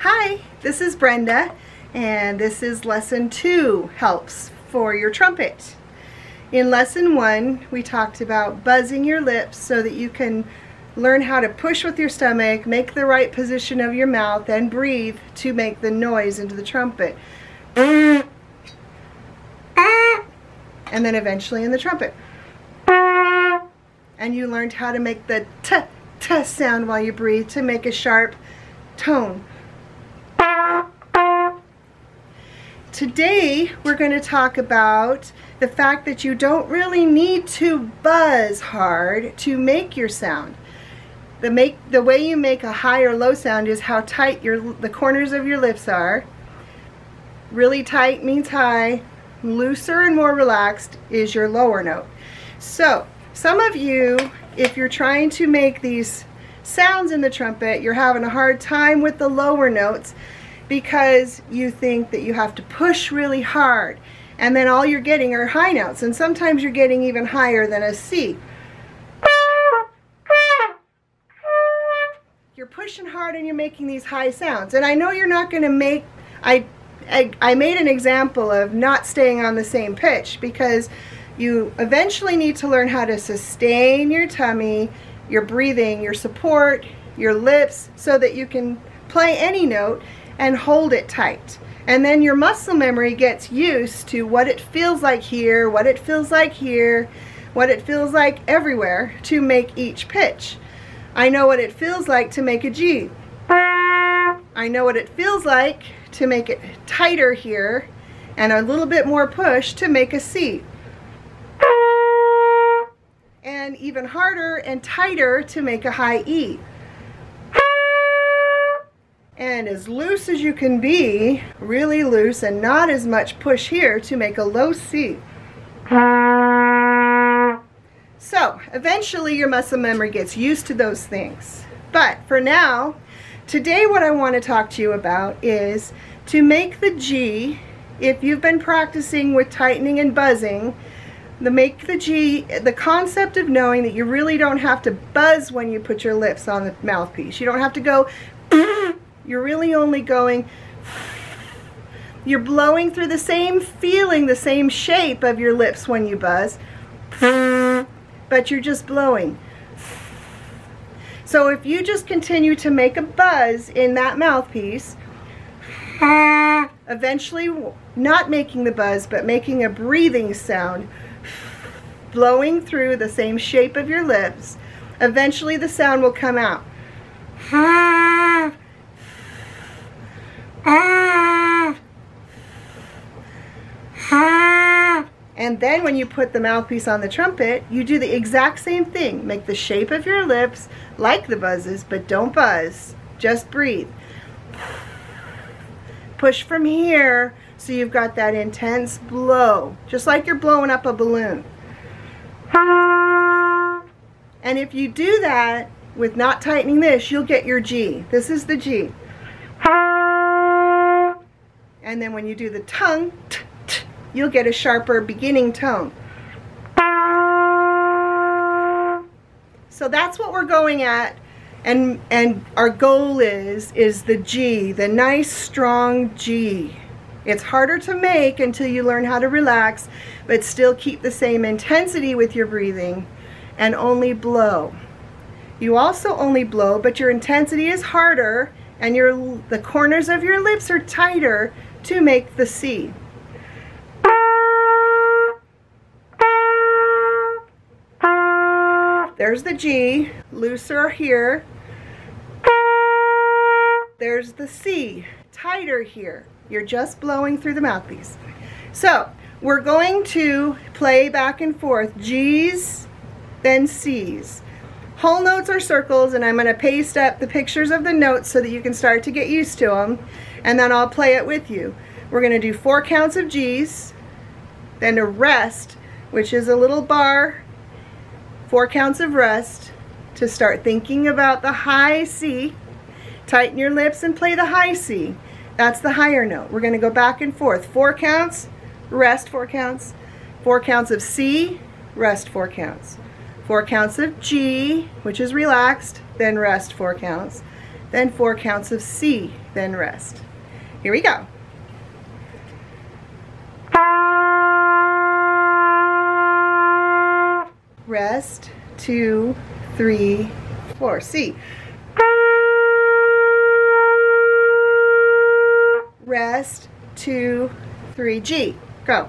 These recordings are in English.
Hi, this is Brenda and this is lesson two helps for your trumpet. In lesson one we talked about buzzing your lips so that you can learn how to push with your stomach, make the right position of your mouth and breathe to make the noise into the trumpet. And then eventually in the trumpet. And you learned how to make the t t sound while you breathe to make a sharp tone. Today we're going to talk about the fact that you don't really need to buzz hard to make your sound. The make the way you make a high or low sound is how tight your the corners of your lips are. Really tight means high, looser and more relaxed is your lower note. So, some of you if you're trying to make these sounds in the trumpet, you're having a hard time with the lower notes because you think that you have to push really hard and then all you're getting are high notes and sometimes you're getting even higher than a C. You're pushing hard and you're making these high sounds and I know you're not going to make I, I, I made an example of not staying on the same pitch because you eventually need to learn how to sustain your tummy, your breathing, your support, your lips so that you can play any note and hold it tight. And then your muscle memory gets used to what it feels like here, what it feels like here, what it feels like everywhere to make each pitch. I know what it feels like to make a G. I know what it feels like to make it tighter here and a little bit more push to make a C. And even harder and tighter to make a high E and as loose as you can be, really loose and not as much push here to make a low C. So eventually your muscle memory gets used to those things. But for now, today what I want to talk to you about is to make the G, if you've been practicing with tightening and buzzing, the make the G, the concept of knowing that you really don't have to buzz when you put your lips on the mouthpiece. You don't have to go You're really only going, you're blowing through the same feeling, the same shape of your lips when you buzz, but you're just blowing. So if you just continue to make a buzz in that mouthpiece, eventually not making the buzz, but making a breathing sound, blowing through the same shape of your lips, eventually the sound will come out. And then when you put the mouthpiece on the trumpet, you do the exact same thing. Make the shape of your lips like the buzzes, but don't buzz. Just breathe. Push from here so you've got that intense blow, just like you're blowing up a balloon. And if you do that with not tightening this, you'll get your G. This is the G. And then when you do the tongue, you'll get a sharper beginning tone. So that's what we're going at. And, and our goal is, is the G, the nice strong G. It's harder to make until you learn how to relax, but still keep the same intensity with your breathing and only blow. You also only blow, but your intensity is harder and your the corners of your lips are tighter to make the C. There's the G, looser here. There's the C, tighter here. You're just blowing through the mouthpiece. So, we're going to play back and forth, G's, then C's. Whole notes are circles and I'm going to paste up the pictures of the notes so that you can start to get used to them and then I'll play it with you. We're going to do four counts of G's, then a rest, which is a little bar, four counts of rest to start thinking about the high C. Tighten your lips and play the high C. That's the higher note. We're going to go back and forth. Four counts, rest four counts, four counts of C, rest four counts four counts of G, which is relaxed, then rest four counts, then four counts of C, then rest. Here we go. Rest, two, three, four. C. Rest, two, three. G. Go.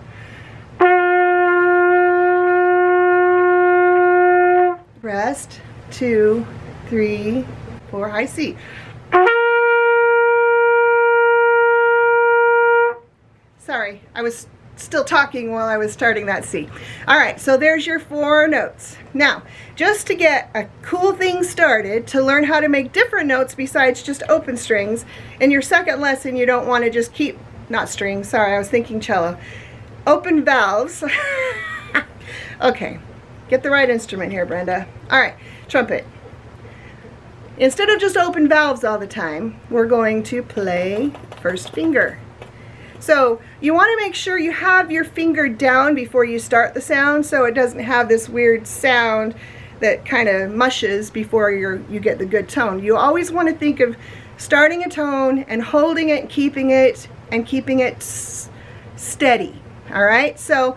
Rest, two, three, four. High C. Sorry, I was still talking while I was starting that C. All right, so there's your four notes. Now, just to get a cool thing started, to learn how to make different notes besides just open strings, in your second lesson you don't want to just keep, not strings, sorry, I was thinking cello, open valves. okay, get the right instrument here, Brenda. All right, trumpet. Instead of just open valves all the time, we're going to play first finger. So you want to make sure you have your finger down before you start the sound so it doesn't have this weird sound that kind of mushes before you you get the good tone. You always want to think of starting a tone and holding it, keeping it, and keeping it steady. All right, so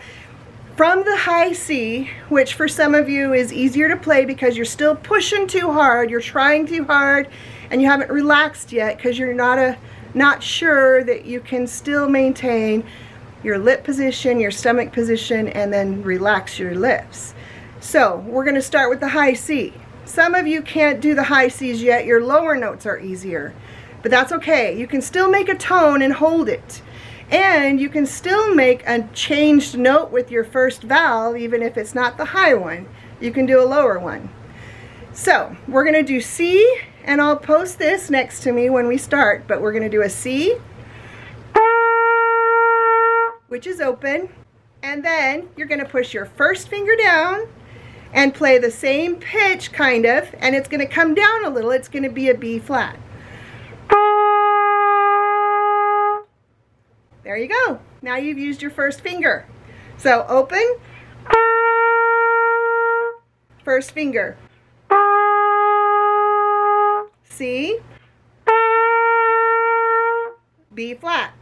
from the high C, which for some of you is easier to play because you're still pushing too hard, you're trying too hard, and you haven't relaxed yet because you're not a not sure that you can still maintain your lip position, your stomach position, and then relax your lips. So we're going to start with the high C. Some of you can't do the high C's yet. Your lower notes are easier, but that's okay. You can still make a tone and hold it. And you can still make a changed note with your first valve, even if it's not the high one. You can do a lower one. So we're going to do C, and I'll post this next to me when we start, but we're going to do a C, which is open, and then you're going to push your first finger down and play the same pitch, kind of, and it's going to come down a little. It's going to be a B flat. There you go. Now you've used your first finger. So open, first finger. B flat.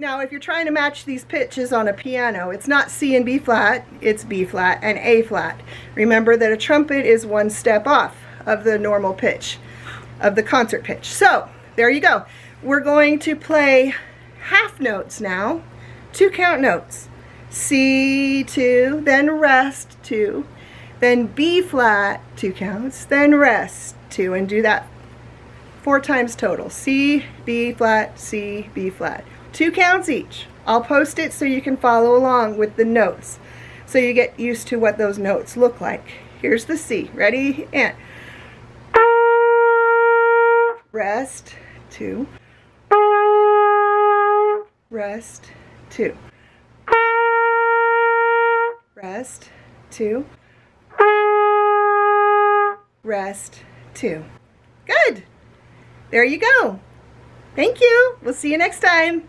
Now if you're trying to match these pitches on a piano, it's not C and B flat, it's B flat and A flat. Remember that a trumpet is one step off of the normal pitch, of the concert pitch. So, there you go. We're going to play half notes now, two count notes. C, two, then rest, two, then B flat, two counts, then rest, two, and do that four times total. C, B flat, C, B flat. Two counts each. I'll post it so you can follow along with the notes so you get used to what those notes look like. Here's the C. Ready? And rest, two, rest, two, rest, two, rest, two. Good. There you go. Thank you. We'll see you next time.